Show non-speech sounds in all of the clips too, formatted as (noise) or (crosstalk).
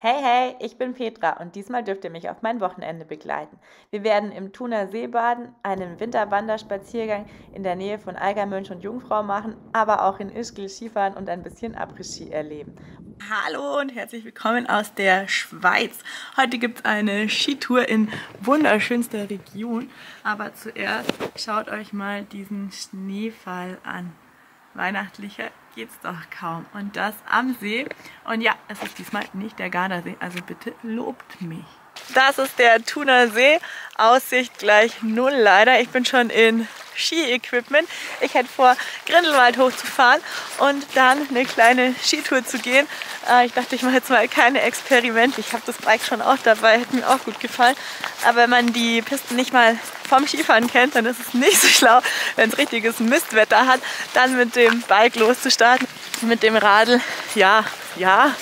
Hey, hey, ich bin Petra und diesmal dürft ihr mich auf mein Wochenende begleiten. Wir werden im Thuner See baden, einen Winterwanderspaziergang in der Nähe von Eigermönch und Jungfrau machen, aber auch in Ischgl Skifahren und ein bisschen Après-Ski erleben. Hallo und herzlich willkommen aus der Schweiz. Heute gibt es eine Skitour in wunderschönster Region, aber zuerst schaut euch mal diesen Schneefall an. Weihnachtlicher geht's doch kaum. Und das am See. Und ja, es ist diesmal nicht der Gardasee, also bitte lobt mich. Das ist der Thuner See. Aussicht gleich null leider. Ich bin schon in Ski-Equipment. Ich hätte vor, Grindelwald hochzufahren und dann eine kleine Skitour zu gehen. Äh, ich dachte, ich mache jetzt mal keine Experimente. Ich habe das Bike schon auch dabei, hätte mir auch gut gefallen. Aber wenn man die Pisten nicht mal vom Skifahren kennt, dann ist es nicht so schlau, wenn es richtiges Mistwetter hat, dann mit dem Bike loszustarten. Mit dem Radl, ja, ja,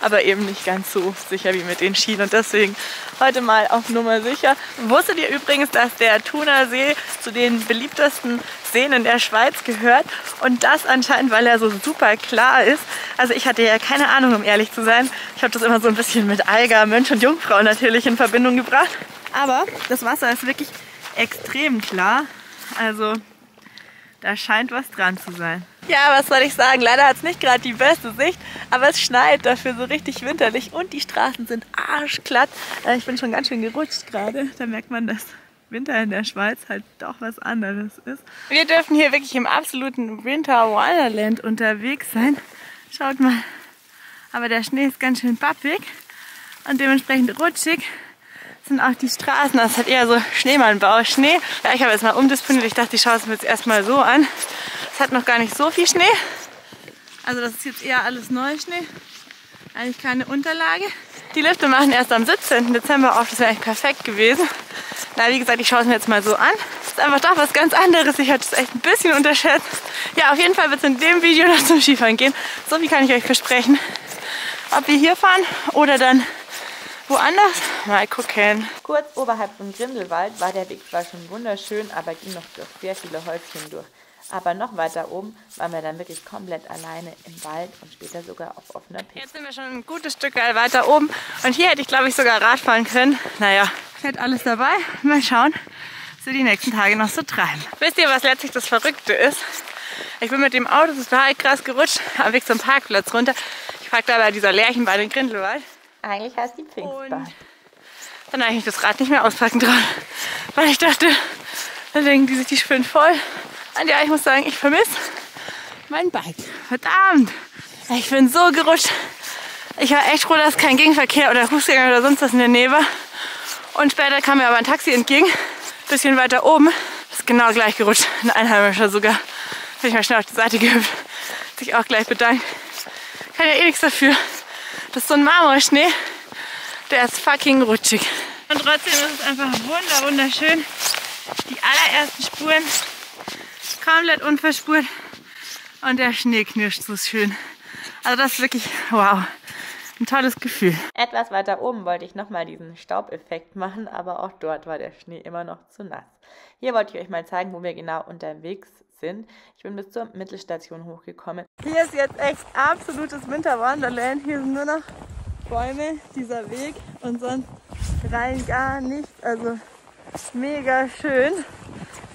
aber eben nicht ganz so sicher wie mit den Skien. Und deswegen heute mal auf Nummer sicher. Wusstet ihr übrigens, dass der Thunersee zu den beliebtesten Seen in der Schweiz gehört? Und das anscheinend, weil er so super klar ist. Also ich hatte ja keine Ahnung, um ehrlich zu sein. Ich habe das immer so ein bisschen mit Eiger, Mönch und Jungfrau natürlich in Verbindung gebracht. Aber das Wasser ist wirklich extrem klar. Also da scheint was dran zu sein. Ja, was soll ich sagen? Leider hat es nicht gerade die beste Sicht, aber es schneit dafür so richtig winterlich und die Straßen sind arschglatt. Äh, ich bin schon ganz schön gerutscht gerade. Da merkt man, dass Winter in der Schweiz halt doch was anderes ist. Wir dürfen hier wirklich im absoluten Winter Wonderland unterwegs sein. Schaut mal. Aber der Schnee ist ganz schön pappig und dementsprechend rutschig sind auch die Straßen. Das hat eher so Schneemannbau, Schnee. Ja, ich habe jetzt mal umdisponiert. Ich dachte, ich schaue es mir jetzt erstmal so an. Es hat noch gar nicht so viel Schnee. Also das ist jetzt eher alles Neuschnee. Eigentlich keine Unterlage. Die Lifte machen erst am 17. Dezember auf. Das wäre eigentlich perfekt gewesen. Na, wie gesagt, ich schaue es mir jetzt mal so an. Das ist einfach doch was ganz anderes. Ich hatte es echt ein bisschen unterschätzt. Ja, auf jeden Fall wird es in dem Video (laughs) noch zum Skifahren gehen. So viel kann ich euch versprechen. Ob wir hier fahren oder dann woanders. Mal gucken. Kurz oberhalb von Grindelwald war der Weg zwar schon wunderschön, aber ging noch durch sehr viele Häuschen durch. Aber noch weiter oben waren wir dann wirklich komplett alleine im Wald und später sogar auf offener Piste. Jetzt sind wir schon ein gutes Stück weiter oben und hier hätte ich glaube ich sogar Radfahren können. Naja, ich hätte alles dabei. Mal schauen, was wir die nächsten Tage noch so treiben. Wisst ihr, was letztlich das Verrückte ist? Ich bin mit dem Auto total krass gerutscht, am Weg zum Parkplatz runter. Ich park da bei dieser Lärchenbahn in Grindelwald. Eigentlich heißt die Pfingstbahn. Und dann habe ich das Rad nicht mehr auspacken dran, weil ich dachte, dann denken die sich die Spinnen voll. Und ja, ich muss sagen, ich vermisse mein Bike. Verdammt! Ich bin so gerutscht. Ich war echt froh, dass kein Gegenverkehr oder Fußgänger oder sonst was in der Nähe war. Und später kam mir aber ein Taxi entgegen, bisschen weiter oben. Ist genau gleich gerutscht, ein Einheimischer sogar. Bin ich mal schnell auf die Seite gehüpft. Sich auch gleich bedankt. Kann ja eh nichts dafür. Das ist so ein Marmorschnee. Der ist fucking rutschig. Und trotzdem ist es einfach wunder wunderschön. Die allerersten Spuren komplett unverspurt. Und der Schnee knirscht so schön. Also das ist wirklich, wow, ein tolles Gefühl. Etwas weiter oben wollte ich nochmal diesen Staubeffekt machen, aber auch dort war der Schnee immer noch zu nass. Hier wollte ich euch mal zeigen, wo wir genau unterwegs sind. Ich bin bis zur Mittelstation hochgekommen. Hier ist jetzt echt absolutes Winterwonderland. Hier sind nur noch Bäume, dieser Weg und sonst rein gar nichts. Also mega schön.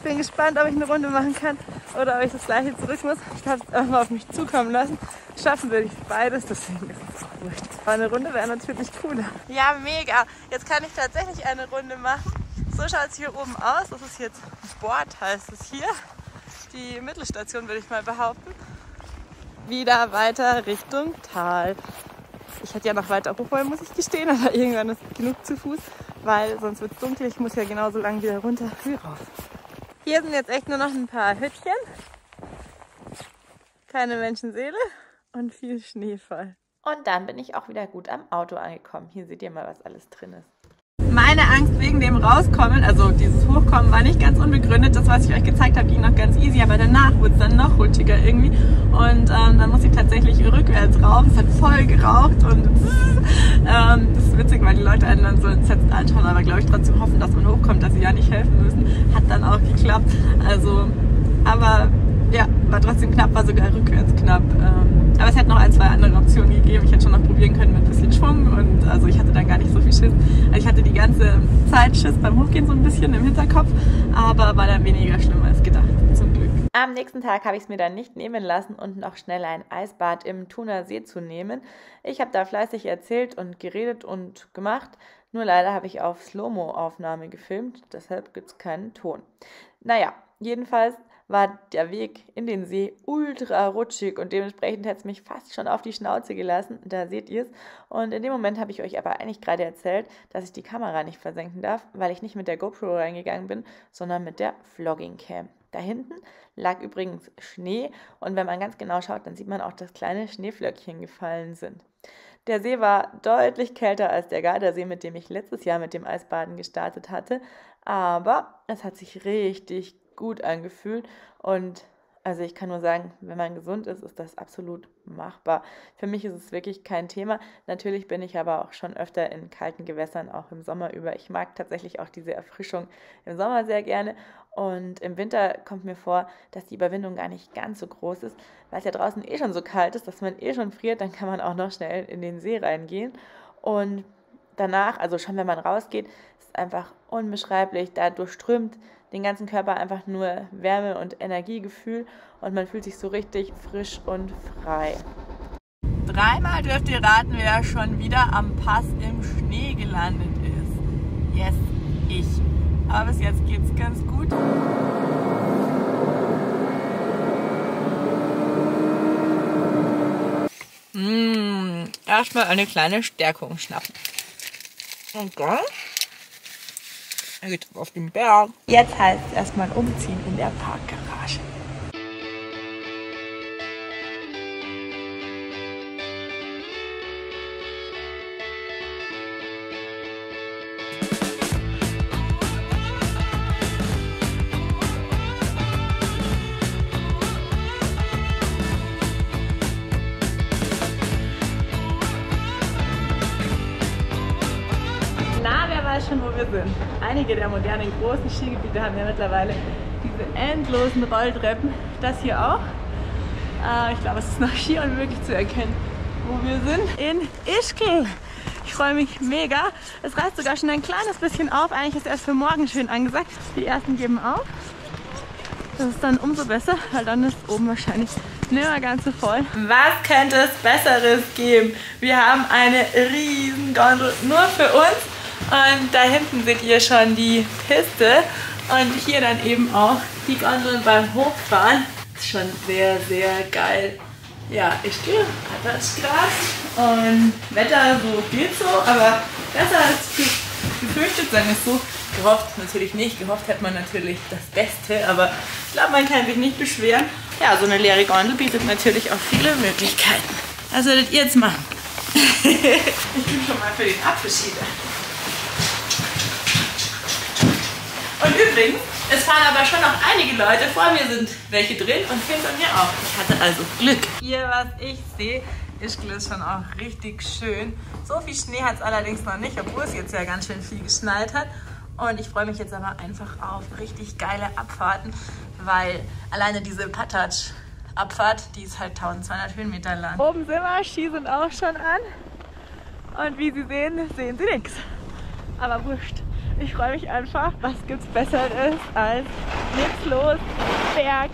Ich bin gespannt, ob ich eine Runde machen kann oder ob ich das gleiche zurück muss. Ich habe es einfach auf mich zukommen lassen. Schaffen würde ich beides, deswegen ist es wurscht. Aber eine Runde wäre natürlich cooler. Ja, mega. Jetzt kann ich tatsächlich eine Runde machen. So schaut es hier oben aus. Das ist jetzt Bord, heißt es hier die Mittelstation, würde ich mal behaupten. Wieder weiter Richtung Tal. Ich hätte ja noch weiter hoch muss ich gestehen, aber irgendwann ist genug zu Fuß, weil sonst wird es dunkel. Ich muss ja genauso lang wieder runter wie rauf. Hier sind jetzt echt nur noch ein paar Hütchen. Keine Menschenseele und viel Schneefall. Und dann bin ich auch wieder gut am Auto angekommen. Hier seht ihr mal, was alles drin ist meine Angst wegen dem Rauskommen, also dieses Hochkommen war nicht ganz unbegründet. Das, was ich euch gezeigt habe, ging noch ganz easy, aber danach wurde es dann noch rutschiger irgendwie. Ähm, dann muss ich tatsächlich rückwärts rauf. Es hat voll geraucht und (laughs) ähm, das ist witzig, weil die Leute einen dann so entsetzt anschauen, aber glaube ich trotzdem hoffen, dass man hochkommt, dass sie ja nicht helfen müssen. Hat dann auch geklappt. Also, aber ja, war trotzdem knapp, war sogar rückwärts knapp. Ähm, Aber es hätte noch ein, zwei andere Optionen gegeben. Ich hätte schon noch probieren können mit ein bisschen Schwung und also ich hatte dann gar nicht so viel Schiss. Also ich hatte die ganze Zeit Schiss beim Hochgehen so ein bisschen im Hinterkopf, aber war dann weniger schlimm als gedacht, zum. Am nächsten Tag habe ich es mir dann nicht nehmen lassen und noch schnell ein Eisbad im Thuner See zu nehmen. Ich habe da fleißig erzählt und geredet und gemacht. Nur leider habe ich auf Slow-Mo-Aufnahme gefilmt, deshalb gibt es keinen Ton. Naja, jedenfalls war der Weg in den See ultra rutschig und dementsprechend hätte es mich fast schon auf die Schnauze gelassen. Da seht ihr es. Und in dem Moment habe ich euch aber eigentlich gerade erzählt, dass ich die Kamera nicht versenken darf, weil ich nicht mit der GoPro reingegangen bin, sondern mit der Vlogging Cam. Da hinten lag übrigens Schnee und wenn man ganz genau schaut, dann sieht man auch, dass kleine Schneeflöckchen gefallen sind. Der See war deutlich kälter als der Gardasee, mit dem ich letztes Jahr mit dem Eisbaden gestartet hatte, aber es hat sich richtig gut angefühlt. Und also ich kann nur sagen, wenn man gesund ist, ist das absolut machbar. Für mich ist es wirklich kein Thema. Natürlich bin ich aber auch schon öfter in kalten Gewässern, auch im Sommer über. Ich mag tatsächlich auch diese Erfrischung im Sommer sehr gerne. Und im Winter kommt mir vor, dass die Überwindung gar nicht ganz so groß ist, weil es ja draußen eh schon so kalt ist, dass man eh schon friert. Dann kann man auch noch schnell in den See reingehen. Und danach, also schon wenn man rausgeht, ist einfach unbeschreiblich. Da durchströmt den ganzen Körper einfach nur Wärme und Energiegefühl und man fühlt sich so richtig frisch und frei. Dreimal dürft ihr raten, wer schon wieder am Pass im Schnee gelandet ist. Yes, ich. Aber bis jetzt geht's ganz gut. Mmh, erstmal eine kleine Stärkung schnappen. Und dann auf den Berg. Jetzt heißt es erstmal umziehen in der Parkgarage. Weiß schon, wo wir sind. Einige der modernen großen Skigebiete haben ja mittlerweile diese endlosen Rolltreppen. Das hier auch. Äh, ich glaube, es ist nach Ski unmöglich zu erkennen, wo wir sind. In Ischgl. Ich freue mich mega. Es reißt sogar schon ein kleines bisschen auf. Eigentlich ist erst für morgen schön angesagt. Die ersten geben auf. Das ist dann umso besser, weil dann ist oben wahrscheinlich nicht mehr ganz so voll. Was könnte es Besseres geben? Wir haben eine riesen Gondel nur für uns und da hinten seht ihr schon die Piste und hier dann eben auch die Gondeln beim Hochfahren. Ist schon sehr, sehr geil. Ja, ich das Gras und Wetter so geht so, aber besser als gefürchtet, sagen wir so. Gehofft natürlich nicht, gehofft hätte man natürlich das Beste, aber ich glaube, man kann sich nicht beschweren. Ja, so eine leere Gondel bietet natürlich auch viele Möglichkeiten. Was würdet ihr jetzt machen? (laughs) ich bin schon mal für den Abschied. Und übrigens, es fahren aber schon noch einige Leute. Vor mir sind welche drin und hinter mir auch. Ich hatte also Glück. Hier, was ich sehe, ist schon auch richtig schön. So viel Schnee hat es allerdings noch nicht, obwohl es jetzt ja ganz schön viel geschneit hat. Und ich freue mich jetzt aber einfach auf richtig geile Abfahrten, weil alleine diese Patatsch Abfahrt, die ist halt 1200 Höhenmeter lang. Oben sind wir, Ski sind auch schon an. Und wie Sie sehen, sehen Sie nichts. Aber wurscht. Ich freue mich einfach. Was gibt's Besseres als nichts los, Berg,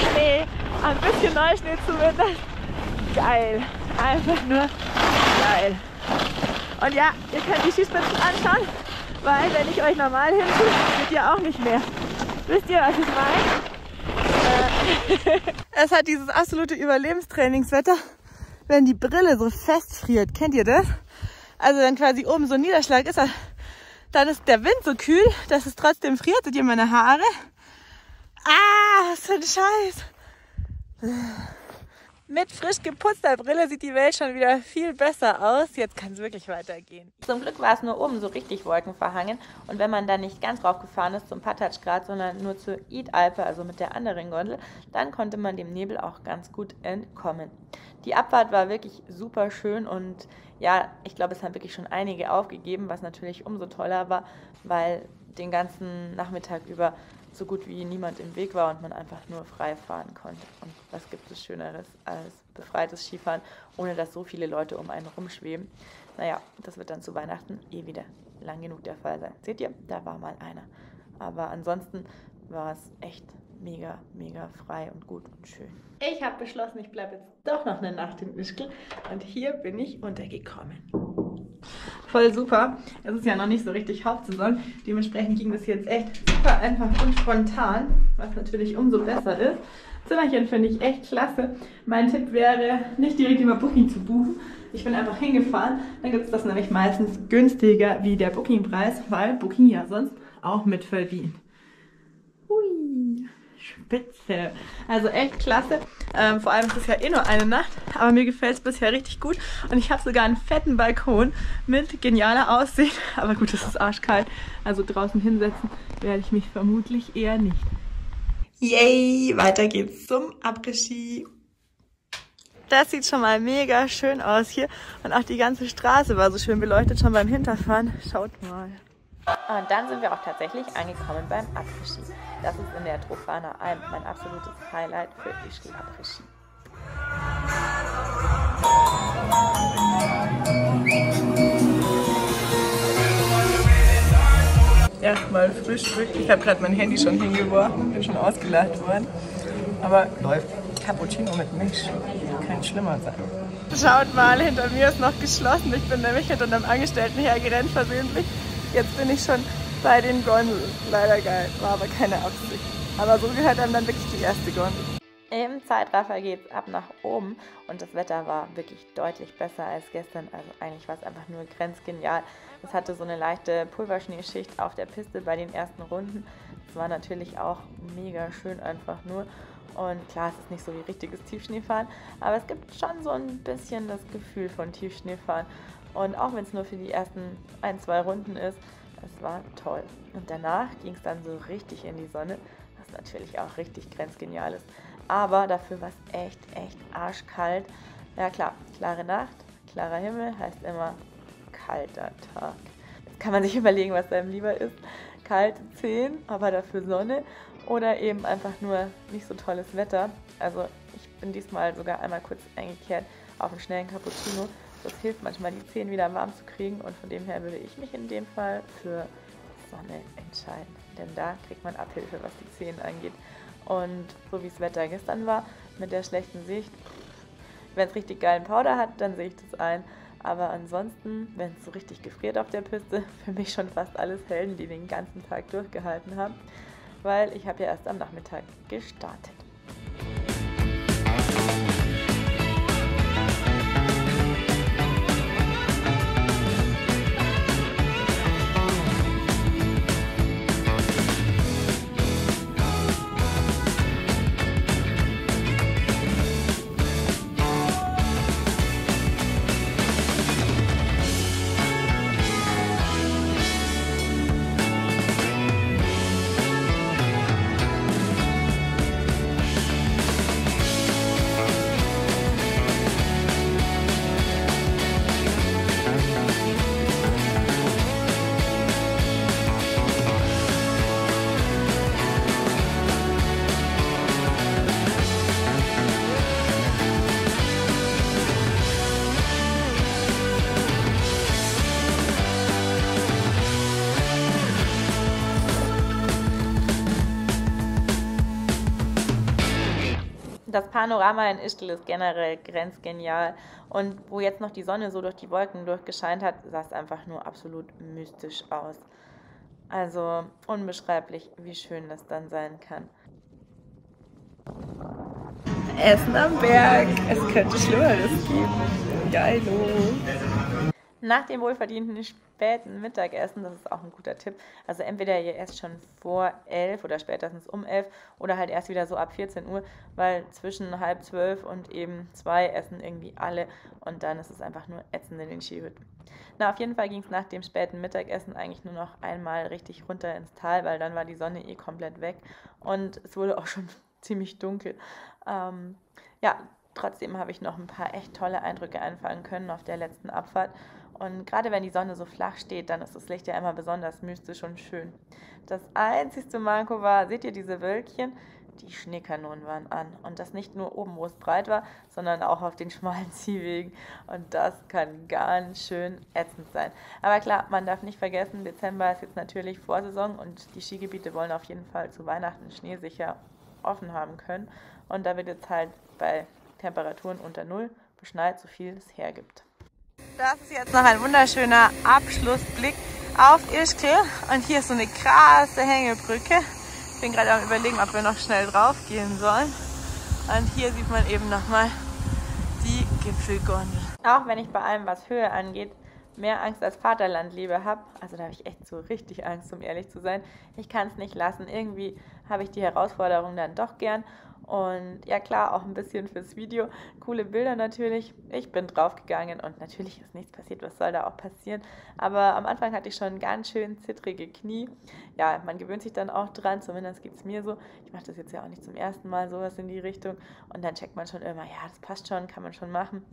Schnee, ein bisschen Neuschnee zumindest. Geil. Einfach nur geil. Und ja, ihr könnt die Skispitzen anschauen, weil wenn ich euch normal hinziehe, seht ihr auch nicht mehr. Wisst ihr, was ich meine? Äh, es hat dieses absolute Überlebenstrainingswetter, wenn die Brille so festfriert. Kennt ihr das? Also wenn quasi oben so ein Niederschlag ist, dann ist der Wind so kühl, dass es trotzdem friert. Seht ihr meine Haare? Ah, was für ein Scheiß. Mit frisch geputzter Brille sieht die Welt schon wieder viel besser aus. Jetzt kann es wirklich weitergehen. Zum Glück war es nur oben so richtig wolkenverhangen. Und wenn man dann nicht ganz drauf gefahren ist zum Patatschgrad, sondern nur zur Id-Alpe, also mit der anderen Gondel, dann konnte man dem Nebel auch ganz gut entkommen. Die Abfahrt war wirklich super schön und ja, ich glaube, es haben wirklich schon einige aufgegeben, was natürlich umso toller war, weil den ganzen Nachmittag über so gut wie niemand im Weg war und man einfach nur frei fahren konnte. Und was gibt es Schöneres als befreites Skifahren, ohne dass so viele Leute um einen rumschweben? Naja, das wird dann zu Weihnachten eh wieder lang genug der Fall sein. Seht ihr, da war mal einer. Aber ansonsten war es echt mega, mega frei und gut und schön. Ich habe beschlossen, ich bleibe jetzt doch noch eine Nacht in Ischgl und hier bin ich untergekommen. Voll super. Es ist ja noch nicht so richtig Hauptsaison. Dementsprechend ging das jetzt echt super einfach und spontan, was natürlich umso besser ist. Zimmerchen finde ich echt klasse. Mein Tipp wäre, nicht direkt über Booking zu buchen. Ich bin einfach hingefahren. Dann gibt es das nämlich meistens günstiger wie der Bookingpreis, weil Booking ja sonst auch mit verdient. Spitze. Also echt klasse. Ähm, vor allem ist es ja eh nur eine Nacht, aber mir gefällt es bisher richtig gut. Und ich habe sogar einen fetten Balkon mit genialer Aussicht. (laughs) Aber gut, es ist arschkalt. Also draußen hinsetzen werde ich mich vermutlich eher nicht. Yay, weiter geht's zum Après-Ski. Das sieht schon mal mega schön aus hier. Und auch die ganze Straße war so schön beleuchtet schon beim Hinterfahren. Schaut mal. Und dann sind wir auch tatsächlich angekommen beim Après-Ski. Das ist in der Trofana Alm mein absolutes Highlight für Ischgl Après-Ski. Erstmal Frühstück. Ich habe gerade mein Handy schon hingeworfen, bin schon ausgelacht worden. Aber läuft Cappuccino mit Milch. Kann schlimmer sein. Schaut mal, hinter mir ist noch geschlossen. Ich bin nämlich hinter einem Angestellten hergerannt versehentlich. Jetzt bin ich schon bei den Gondeln. Leider geil, war aber keine Absicht. Aber so gehört einem dann wirklich die erste Gondel. Im Zeitraffer geht es ab nach oben und das Wetter war wirklich deutlich besser als gestern. Also eigentlich war es einfach nur grenzgenial. Es hatte so eine leichte Pulverschneeschicht auf der Piste bei den ersten Runden. Es war natürlich auch mega schön einfach nur. Und klar, es ist nicht so wie richtiges Tiefschneefahren, aber es gibt schon so ein bisschen das Gefühl von Tiefschneefahren. Und auch wenn es nur für die ersten ein, zwei Runden ist, es war toll. Und danach ging es dann so richtig in die Sonne, was natürlich auch richtig grenzgenial ist. Aber dafür war es echt, echt arschkalt. Ja klar, klare Nacht, klarer Himmel heißt immer kalter Tag. Jetzt kann man sich (laughs) überlegen, was einem lieber ist. Kalte 10, aber dafür Sonne oder eben einfach nur nicht so tolles Wetter. Also ich bin diesmal sogar einmal kurz eingekehrt auf einen schnellen Cappuccino das hilft manchmal, die Zehen wieder warm zu kriegen und von dem her würde ich mich in dem Fall für Sonne entscheiden. Denn da kriegt man Abhilfe, was die Zehen angeht. Und so wie das Wetter gestern war, mit der schlechten Sicht, wenn es richtig geilen Powder hat, dann sehe ich das ein. Aber ansonsten, wenn es so richtig gefriert auf der Piste, (laughs) für mich schon fast alles Helden, die den ganzen Tag durchgehalten haben. Weil ich habe ja erst am Nachmittag gestartet. Das Panorama in Ischgl ist generell grenzgenial und wo jetzt noch die Sonne so durch die Wolken durchgescheint hat, sah es einfach nur absolut mystisch aus. Also unbeschreiblich, wie schön das dann sein kann. Essen am Berg. Es könnte Schlimmeres geben. Geilo. Nach dem wohlverdienten späten Mittagessen, das ist auch ein guter Tipp. Also entweder ihr esst schon vor elf oder spätestens um elf oder halt erst wieder so ab 14 Uhr, weil zwischen halb zwölf und eben zwei essen irgendwie alle und dann ist es einfach nur ätzend in den Skihütten. Na, auf jeden Fall ging es nach dem späten Mittagessen eigentlich nur noch einmal richtig runter ins Tal, weil dann war die Sonne eh komplett weg und es wurde auch schon (laughs) ziemlich dunkel. Ähm, ja, trotzdem habe ich noch ein paar echt tolle Eindrücke einfangen können auf der letzten Abfahrt Und gerade wenn die Sonne so flach steht, dann ist das Licht ja immer besonders mystisch und schön. Das einzigste Manko war, seht ihr diese Wölkchen? Die Schneekanonen waren an. Und das nicht nur oben, wo es breit war, sondern auch auf den schmalen (laughs) Ziehwegen. Und das kann ganz schön ätzend sein. Aber klar, man darf nicht vergessen, Dezember ist jetzt natürlich Vorsaison und die Skigebiete wollen auf jeden Fall zu Weihnachten schneesicher offen haben können. Und da wird jetzt halt bei Temperaturen unter Null beschneit, so viel es hergibt. Das ist jetzt noch ein wunderschöner Abschlussblick auf Ischgl. Und hier ist so eine krasse Hängebrücke. Ich bin gerade am überlegen, ob wir noch schnell drauf gehen sollen. Und hier sieht man eben nochmal die Gipfelgondel. Auch wenn ich bei allem, was Höhe angeht, mehr Angst als Vaterlandliebe habe, also da habe ich echt so richtig Angst, um ehrlich zu sein. Ich kann es nicht lassen. Irgendwie habe ich die Herausforderung dann doch gern und ja klar, auch ein bisschen fürs Video. Coole Bilder natürlich. Ich bin draufgegangen und natürlich ist nichts passiert. Was soll da auch passieren? Aber am Anfang hatte ich schon ganz schön zittrige Knie. Ja, man gewöhnt sich dann auch dran, zumindest geht es mir so. Ich mache das jetzt ja auch nicht zum ersten Mal, sowas in die Richtung. Und dann checkt man schon immer, ja, das passt schon, kann man schon machen.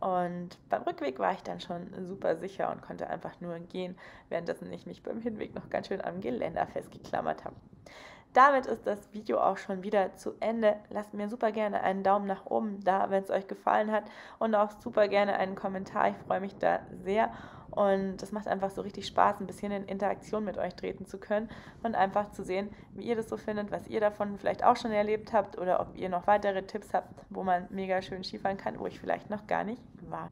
Und beim Rückweg war ich dann schon super sicher und konnte einfach nur gehen, währenddessen ich mich beim Hinweg noch ganz schön am Geländer festgeklammert habe. Damit ist das Video auch schon wieder zu Ende. Lasst mir super gerne einen Daumen nach oben da, wenn es euch gefallen hat und auch super gerne einen Kommentar. Ich freue mich da sehr und es macht einfach so richtig Spaß, ein bisschen in Interaktion mit euch treten zu können und einfach zu sehen, wie ihr das so findet, was ihr davon vielleicht auch schon erlebt habt oder ob ihr noch weitere Tipps habt, wo man mega schön Skifahren kann, wo ich vielleicht noch gar nicht war.